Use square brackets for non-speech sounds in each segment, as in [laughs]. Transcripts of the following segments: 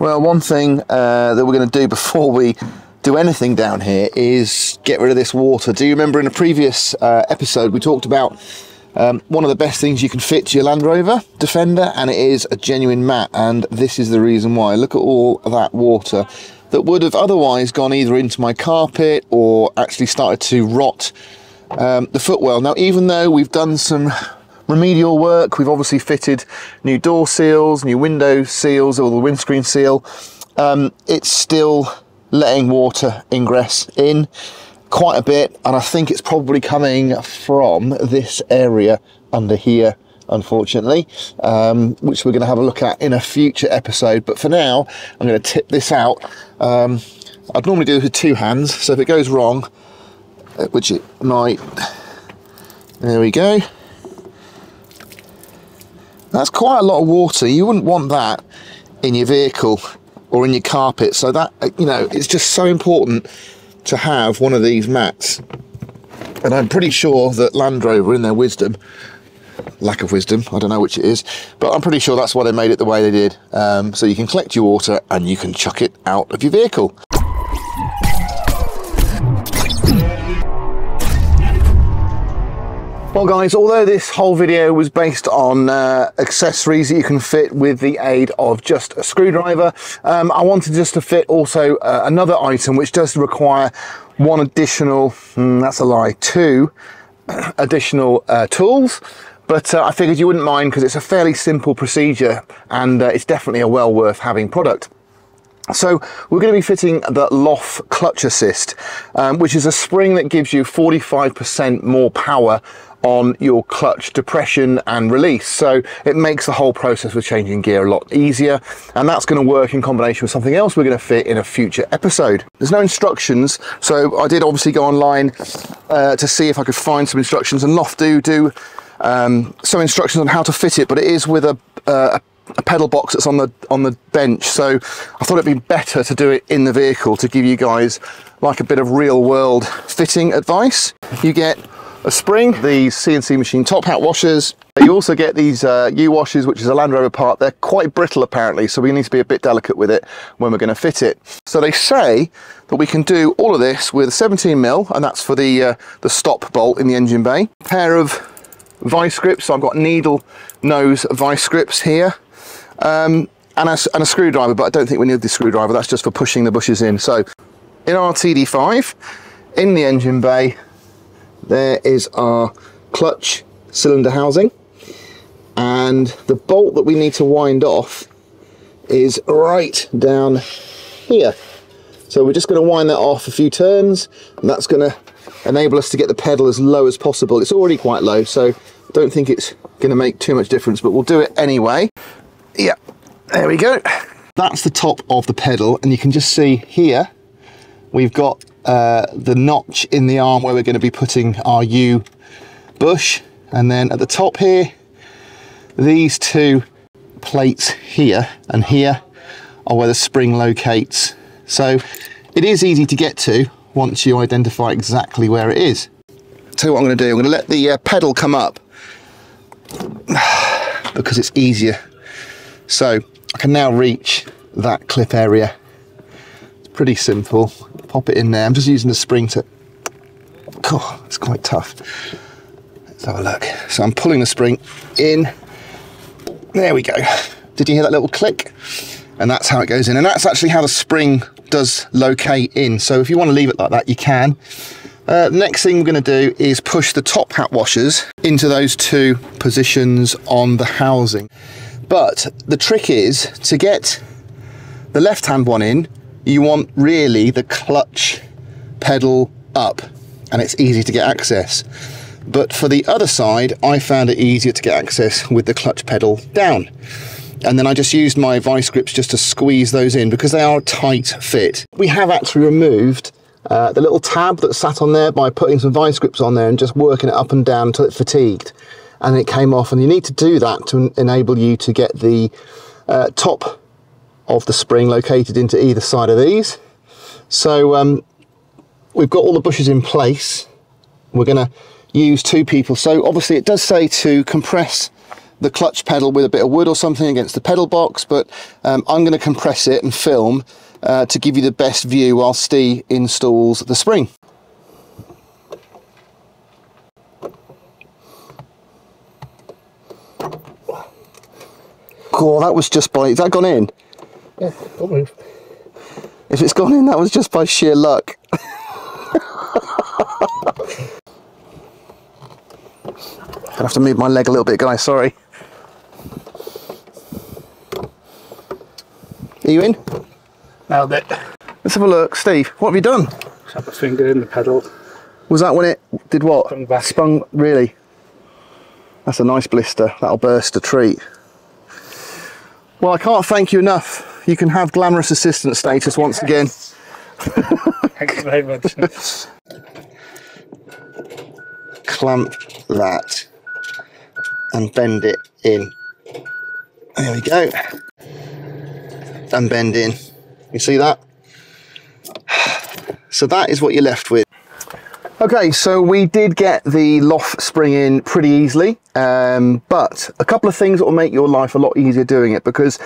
Well, one thing uh, that we're going to do before we do anything down here is get rid of this water. Do you remember in a previous uh, episode we talked about um, one of the best things you can fit to your Land Rover Defender and it is a genuine mat and this is the reason why. Look at all that water that would have otherwise gone either into my carpet or actually started to rot um, the footwell. Now even though we've done some remedial work, we've obviously fitted new door seals, new window seals or the windscreen seal, um, it's still letting water ingress in quite a bit and I think it's probably coming from this area under here unfortunately um, which we're going to have a look at in a future episode. But for now I'm going to tip this out. Um, I'd normally do this with two hands so if it goes wrong uh, which it might there we go that's quite a lot of water you wouldn't want that in your vehicle or in your carpet. So that, you know, it's just so important to have one of these mats. And I'm pretty sure that Land Rover, in their wisdom, lack of wisdom, I don't know which it is, but I'm pretty sure that's why they made it the way they did. Um, so you can collect your water and you can chuck it out of your vehicle. Well guys, although this whole video was based on uh, accessories that you can fit with the aid of just a screwdriver, um, I wanted just to fit also uh, another item which does require one additional, mm, that's a lie, two [clears throat] additional uh, tools but uh, I figured you wouldn't mind because it's a fairly simple procedure and uh, it's definitely a well worth having product. So we're going to be fitting the LOF Clutch Assist, um, which is a spring that gives you 45% more power on your clutch depression and release. So it makes the whole process with changing gear a lot easier. And that's going to work in combination with something else we're going to fit in a future episode. There's no instructions. So I did obviously go online uh, to see if I could find some instructions and LOF do do um, some instructions on how to fit it, but it is with a, uh, a pedal box that's on the on the bench so I thought it'd be better to do it in the vehicle to give you guys like a bit of real world fitting advice you get a spring, these CNC machine top hat washers. You also get these uh, U-washers, which is a Land Rover part. They're quite brittle apparently, so we need to be a bit delicate with it when we're going to fit it. So they say that we can do all of this with 17 mil, and that's for the uh, the stop bolt in the engine bay. A pair of vice grips. So I've got needle nose vice grips here. Um, and a, and a screwdriver, but I don't think we need the screwdriver. That's just for pushing the bushes in. So in our TD5, in the engine bay, there is our clutch cylinder housing and the bolt that we need to wind off is right down here so we're just going to wind that off a few turns and that's going to enable us to get the pedal as low as possible it's already quite low so don't think it's going to make too much difference but we'll do it anyway yeah there we go that's the top of the pedal and you can just see here we've got uh, the notch in the arm where we're going to be putting our U bush and then at the top here these two plates here and here are where the spring locates so it is easy to get to once you identify exactly where it is. Tell you what I'm going to do, I'm going to let the uh, pedal come up [sighs] because it's easier. So I can now reach that clip area. It's pretty simple pop it in there. I'm just using the spring to, oh, it's quite tough. Let's have a look. So I'm pulling the spring in. There we go. Did you hear that little click? And that's how it goes in. And that's actually how the spring does locate in. So if you want to leave it like that, you can. Uh, next thing we're going to do is push the top hat washers into those two positions on the housing. But the trick is to get the left hand one in, you want really the clutch pedal up and it's easy to get access. But for the other side, I found it easier to get access with the clutch pedal down. And then I just used my vice grips just to squeeze those in because they are a tight fit. We have actually removed uh, the little tab that sat on there by putting some vice grips on there and just working it up and down until it fatigued. And it came off and you need to do that to enable you to get the uh, top of the spring located into either side of these. So um, we've got all the bushes in place. We're going to use two people. So obviously it does say to compress the clutch pedal with a bit of wood or something against the pedal box, but um, I'm going to compress it and film uh, to give you the best view while Steve installs the spring. Oh, that was just by, has that gone in? Yeah, don't move. If it's gone in, that was just by sheer luck. [laughs] I have to move my leg a little bit, guys, sorry. Are you in? Nailed it. Let's have a look. Steve, what have you done? Shut my finger in the pedal. Was that when it did what? Spun back. Spun, really? That's a nice blister. That'll burst a treat. Well, I can't thank you enough. You can have glamorous assistant status once again. Thanks very much. [laughs] Clamp that and bend it in. There we go. And bend in. You see that? [sighs] So that is what you're left with. Okay, so we did get the LOF spring in pretty easily, um, but a couple of things that will make your life a lot easier doing it because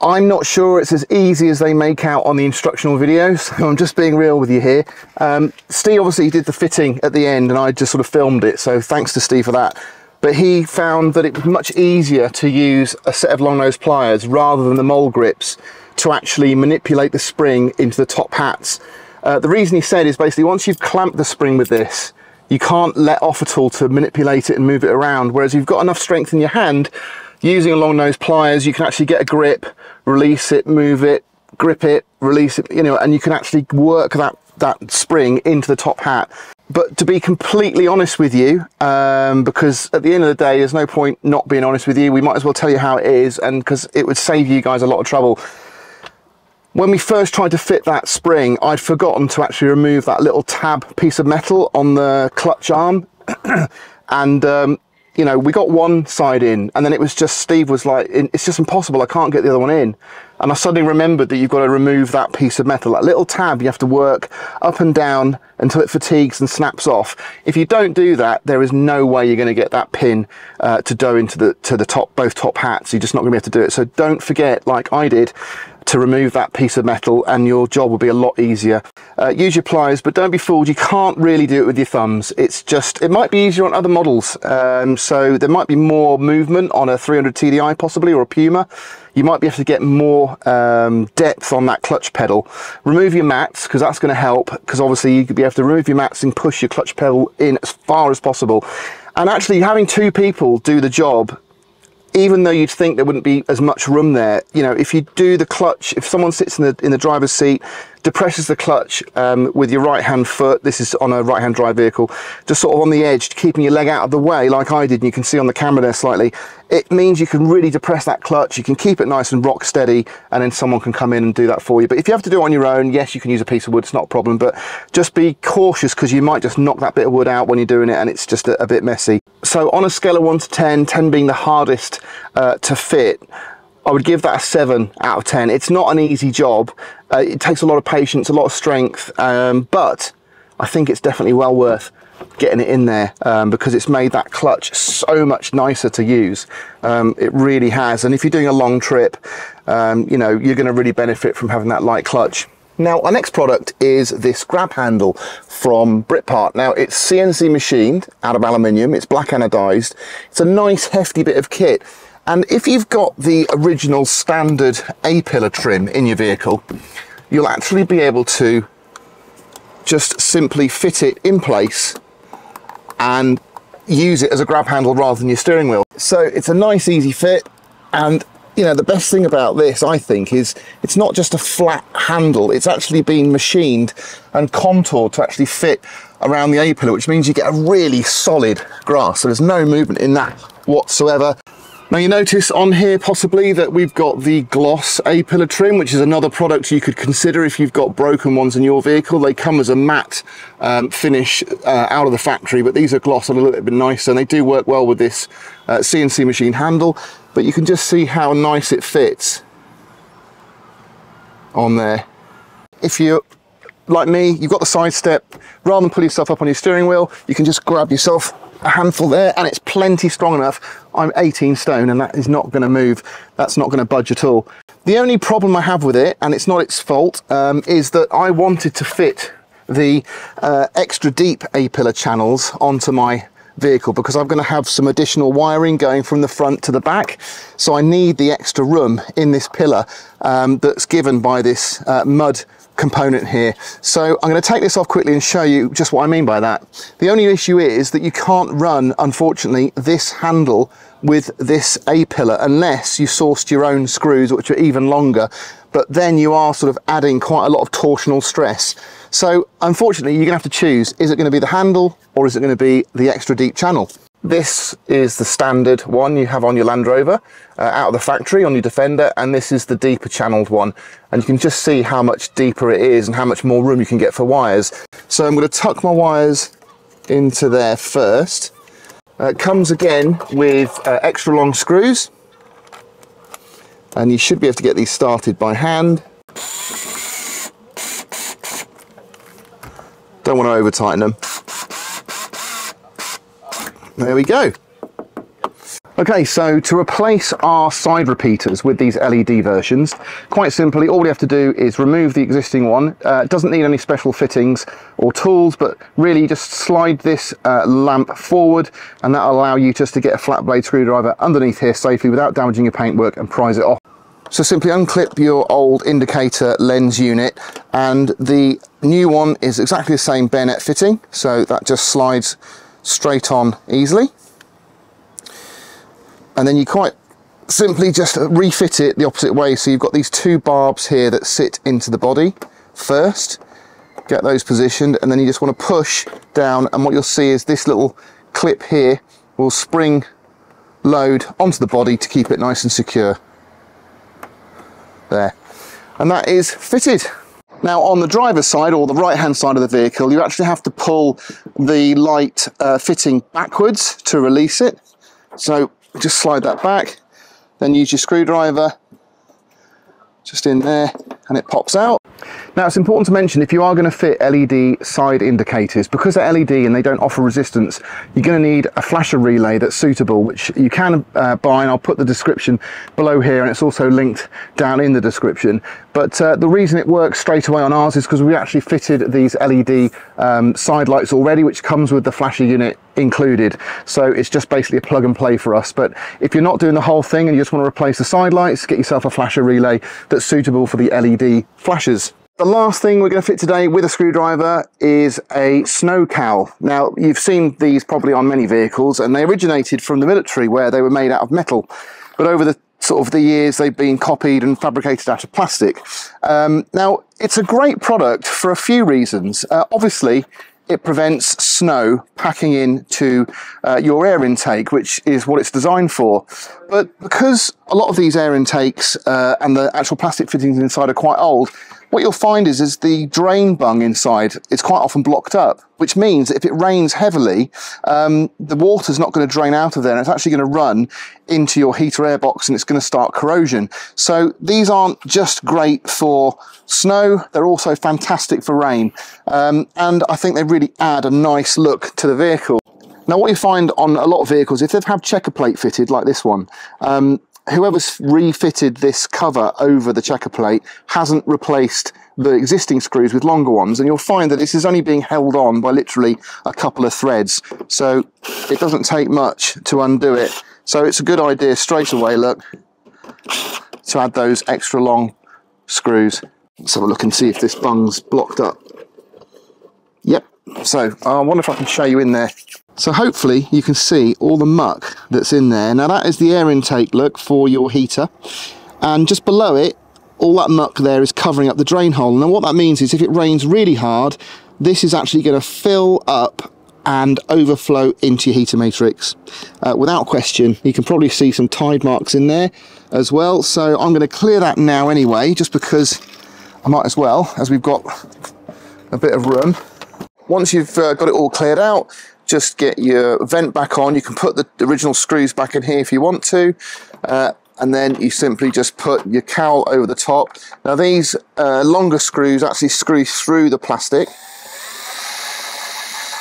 I'm not sure it's as easy as they make out on the instructional videos. [laughs] So I'm just being real with you here. Um, Steve obviously did the fitting at the end and I just sort of filmed it. So thanks to Steve for that. But he found that it was much easier to use a set of long nose pliers rather than the mole grips to actually manipulate the spring into the top hats. Uh, the reason he said is basically once you've clamped the spring with this, you can't let off at all to manipulate it and move it around. Whereas you've got enough strength in your hand, using a long nose pliers, you can actually get a grip, release it, move it, grip it, release it, you know, and you can actually work that, that spring into the top hat. But to be completely honest with you, um, because at the end of the day, there's no point not being honest with you. We might as well tell you how it is, and because it would save you guys a lot of trouble. When we first tried to fit that spring, I'd forgotten to actually remove that little tab piece of metal on the clutch arm. [clears throat] and, um, you know, we got one side in and then it was just, Steve was like, it's just impossible. I can't get the other one in. And I suddenly remembered that you've got to remove that piece of metal, that little tab you have to work up and down until it fatigues and snaps off. If you don't do that, there is no way you're going to get that pin uh, to go into the, to the top, both top hats. You're just not going to be able to do it. So don't forget, like I did, to remove that piece of metal and your job will be a lot easier. Uh, use your pliers, but don't be fooled. You can't really do it with your thumbs. It's just, it might be easier on other models. Um, so there might be more movement on a 300 TDI possibly or a Puma. You might be able to get more um, depth on that clutch pedal. Remove your mats because that's going to help because obviously you could be able to remove your mats and push your clutch pedal in as far as possible. And actually having two people do the job even though you'd think there wouldn't be as much room there, you know, if you do the clutch, if someone sits in the in the driver's seat, depresses the clutch um, with your right hand foot, this is on a right hand drive vehicle, just sort of on the edge, keeping your leg out of the way like I did, and you can see on the camera there slightly, it means you can really depress that clutch, you can keep it nice and rock steady, and then someone can come in and do that for you. But if you have to do it on your own, yes, you can use a piece of wood, it's not a problem, but just be cautious because you might just knock that bit of wood out when you're doing it and it's just a, a bit messy. So on a scale of 1 to 10, 10 being the hardest uh, to fit, I would give that a 7 out of 10. It's not an easy job. Uh, it takes a lot of patience, a lot of strength, um, but I think it's definitely well worth getting it in there um, because it's made that clutch so much nicer to use. Um, it really has. And if you're doing a long trip, um, you know, you're going to really benefit from having that light clutch. Now, our next product is this grab handle from Britpart. Now, it's CNC machined out of aluminium. It's black anodized. It's a nice hefty bit of kit. And if you've got the original standard A-pillar trim in your vehicle, you'll actually be able to just simply fit it in place and use it as a grab handle rather than your steering wheel. So it's a nice easy fit and you know, the best thing about this, I think, is it's not just a flat handle. It's actually been machined and contoured to actually fit around the A-pillar, which means you get a really solid grasp. So there's no movement in that whatsoever. Now you notice on here possibly that we've got the gloss A-pillar trim, which is another product you could consider if you've got broken ones in your vehicle. They come as a matte um, finish uh, out of the factory, but these are gloss and a little bit nicer and they do work well with this uh, CNC machine handle but you can just see how nice it fits on there. If you like me, you've got the side step, rather than pull yourself up on your steering wheel, you can just grab yourself a handful there and it's plenty strong enough. I'm 18 stone and that is not going to move. That's not going to budge at all. The only problem I have with it, and it's not its fault, um, is that I wanted to fit the uh, extra deep A-pillar channels onto my vehicle because I'm going to have some additional wiring going from the front to the back. So I need the extra room in this pillar um, that's given by this uh, mud component here. So I'm going to take this off quickly and show you just what I mean by that. The only issue is that you can't run, unfortunately, this handle with this A-pillar unless you sourced your own screws, which are even longer. But then you are sort of adding quite a lot of torsional stress. So unfortunately, you're gonna have to choose, is it gonna be the handle or is it gonna be the extra deep channel? This is the standard one you have on your Land Rover uh, out of the factory on your Defender and this is the deeper channeled one and you can just see how much deeper it is and how much more room you can get for wires. So I'm going to tuck my wires into there first. Uh, it comes again with uh, extra long screws and you should be able to get these started by hand. Don't want to over tighten them. There we go. Okay, so to replace our side repeaters with these LED versions, quite simply, all we have to do is remove the existing one. Uh, it doesn't need any special fittings or tools, but really just slide this uh, lamp forward and that'll allow you just to get a flat blade screwdriver underneath here safely without damaging your paintwork and prise it off. So simply unclip your old indicator lens unit and the new one is exactly the same bayonet fitting, so that just slides straight on easily. And then you quite simply just refit it the opposite way. So you've got these two barbs here that sit into the body first, get those positioned, and then you just want to push down. And what you'll see is this little clip here will spring load onto the body to keep it nice and secure. There. And that is fitted. Now on the driver's side or the right hand side of the vehicle, you actually have to pull the light uh, fitting backwards to release it. So just slide that back, then use your screwdriver just in there and it pops out. Now it's important to mention if you are going to fit LED side indicators, because they're LED and they don't offer resistance, you're going to need a flasher relay that's suitable, which you can uh, buy and I'll put the description below here and it's also linked down in the description. But uh, the reason it works straight away on ours is because we actually fitted these LED um, side lights already, which comes with the flasher unit included. So it's just basically a plug and play for us. But if you're not doing the whole thing and you just want to replace the side lights, get yourself a flasher relay that's suitable for the LED flashes. The last thing we're going to fit today with a screwdriver is a snow cowl. Now, you've seen these probably on many vehicles, and they originated from the military where they were made out of metal. But over the sort of the years, they've been copied and fabricated out of plastic. Um, now, it's a great product for a few reasons. Uh, obviously, it prevents snow packing into uh, your air intake, which is what it's designed for. But because a lot of these air intakes uh, and the actual plastic fittings inside are quite old, what you'll find is, is the drain bung inside is quite often blocked up, which means that if it rains heavily, um, the water's not going to drain out of there and it's actually going to run into your heater air box and it's going to start corrosion. So these aren't just great for snow, they're also fantastic for rain. Um, and I think they really add a nice look to the vehicle. Now what you find on a lot of vehicles, if they've had checker plate fitted like this one, um, whoever's refitted this cover over the checker plate hasn't replaced the existing screws with longer ones and you'll find that this is only being held on by literally a couple of threads. So it doesn't take much to undo it. So it's a good idea straight away look to add those extra long screws. Let's have a look and see if this bung's blocked up so I wonder if I can show you in there so hopefully you can see all the muck that's in there. Now that is the air intake look for your heater. And just below it, all that muck there is covering up the drain hole. And what that means is if it rains really hard, this is actually going to fill up and overflow into your heater matrix. Uh, without question, you can probably see some tide marks in there as well. So I'm going to clear that now anyway, just because I might as well, as we've got a bit of room. Once you've uh, got it all cleared out, just get your vent back on. You can put the original screws back in here if you want to. Uh, and then you simply just put your cowl over the top. Now these uh, longer screws actually screw through the plastic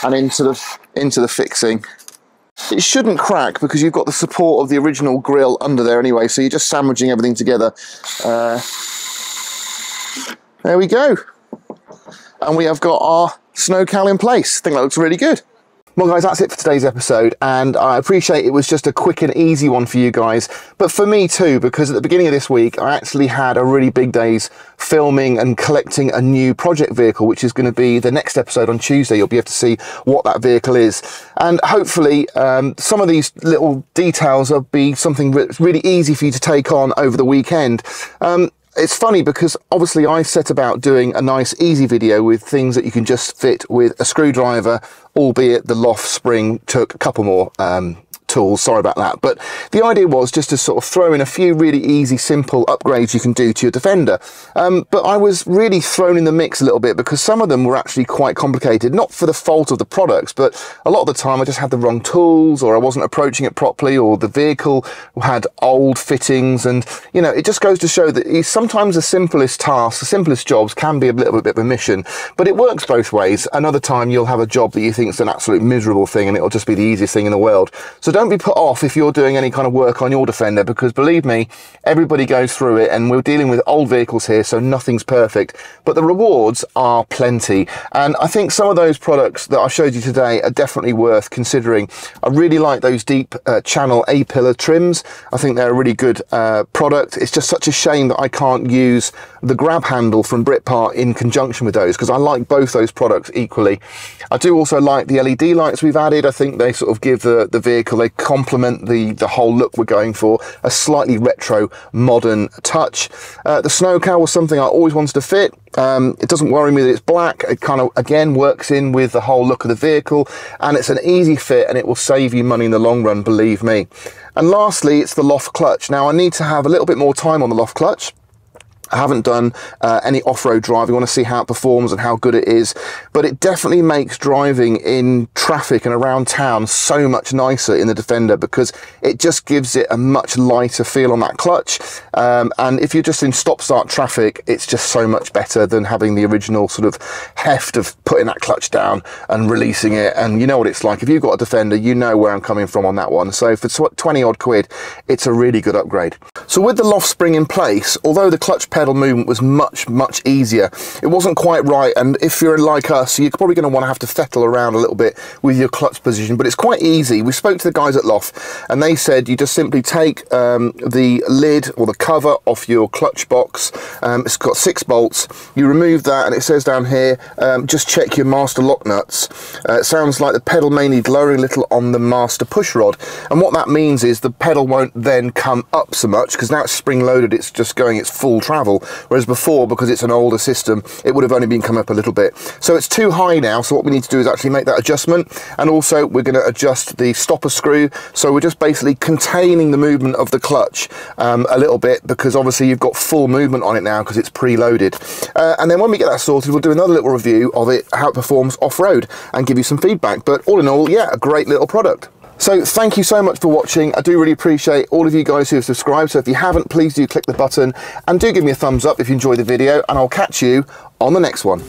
and into the into the fixing It shouldn't crack because you've got the support of the original grill under there anyway, so you're just sandwiching everything together. Uh, there we go. And we have got our snow cowl in place. I think that looks really good. Well guys, that's it for today's episode and I appreciate it was just a quick and easy one for you guys, but for me too, because at the beginning of this week, I actually had a really big day's filming and collecting a new project vehicle, which is going to be the next episode on Tuesday. You'll be able to see what that vehicle is. And hopefully um, some of these little details will be something really easy for you to take on over the weekend. Um, it's funny because obviously I set about doing a nice easy video with things that you can just fit with a screwdriver, albeit the LOF spring took a couple more um, tools. Sorry about that. But the idea was just to sort of throw in a few really easy, simple upgrades you can do to your Defender. Um, but I was really thrown in the mix a little bit because some of them were actually quite complicated, not for the fault of the products, but a lot of the time I just had the wrong tools or I wasn't approaching it properly or the vehicle had old fittings. And, you know, it just goes to show that sometimes the simplest tasks, the simplest jobs can be a little bit of a mission, but it works both ways. Another time you'll have a job that you think is an absolute miserable thing and it'll just be the easiest thing in the world. So don't don't be put off if you're doing any kind of work on your Defender because believe me, everybody goes through it and we're dealing with old vehicles here, so nothing's perfect. But the rewards are plenty. And I think some of those products that I showed you today are definitely worth considering. I really like those deep uh, channel A-pillar trims. I think they're a really good uh, product. It's just such a shame that I can't use the grab handle from Britpart in conjunction with those because I like both those products equally. I do also like the LED lights we've added. I think they sort of give the, the vehicle, they complement the, the whole look we're going for, a slightly retro modern touch. Uh, the snow cowl was something I always wanted to fit. Um, it doesn't worry me that it's black. It kind of, again, works in with the whole look of the vehicle and it's an easy fit and it will save you money in the long run, believe me. And lastly, it's the LOF clutch. Now I need to have a little bit more time on the LOF clutch I haven't done uh, any off-road driving. I want to see how it performs and how good it is. But it definitely makes driving in traffic and around town so much nicer in the Defender because it just gives it a much lighter feel on that clutch. Um, and if you're just in stop-start traffic, it's just so much better than having the original sort of heft of putting that clutch down and releasing it. And you know what it's like. If you've got a Defender, you know where I'm coming from on that one. So for 20 odd quid, it's a really good upgrade. So with the LOF spring in place, although the clutch pedal pedal movement was much, much easier. It wasn't quite right, and if you're like us, you're probably going to want to have to fettle around a little bit with your clutch position, but it's quite easy. We spoke to the guys at LOF, and they said you just simply take um, the lid or the cover off your clutch box. Um, it's got six bolts. You remove that, and it says down here, um, just check your master lock nuts. Uh, it sounds like the pedal may need lowering a little on the master push rod, and what that means is the pedal won't then come up so much, because now it's spring loaded, it's just going its full travel level, whereas before, because it's an older system, it would have only been come up a little bit. So it's too high now, so what we need to do is actually make that adjustment, and also we're going to adjust the stopper screw, so we're just basically containing the movement of the clutch um, a little bit, because obviously you've got full movement on it now, because it's preloaded. Uh, and then when we get that sorted, we'll do another little review of it, how it performs off-road, and give you some feedback. But all in all, yeah, a great little product. So thank you so much for watching. I do really appreciate all of you guys who have subscribed. So if you haven't, please do click the button and do give me a thumbs up if you enjoyed the video and I'll catch you on the next one.